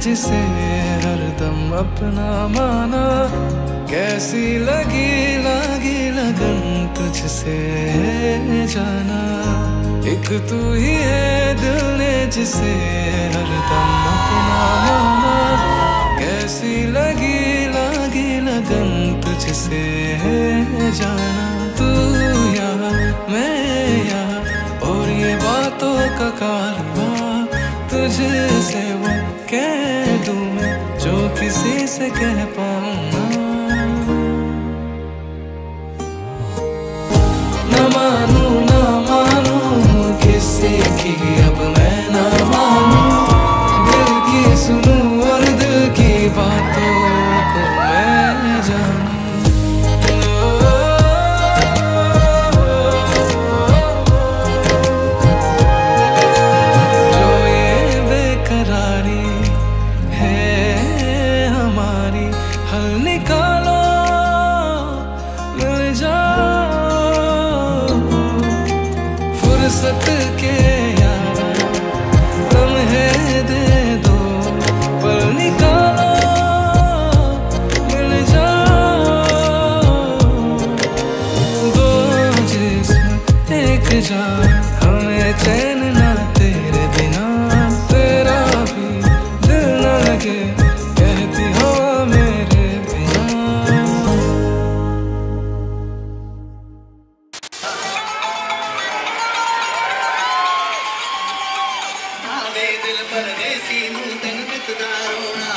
जिसे हरदम अपना माना, कैसी लगी लगी लगन तुझसे जाना। एक तू ही है दिल ने जिसे हरदम अपना माना, कैसी लगी लगी लगन तुझसे जाना। कह पाऊँगा। न मानू न मानू, किसी की अब मैं न मानू। दिल की सुनू और दिल की बातों को मैं जानू। जो ये बेकरारी है फुर्सत के यार तुम है दे दो, पर निकालो, मिल जाओ। दो एक जा हमें चैन ना the night.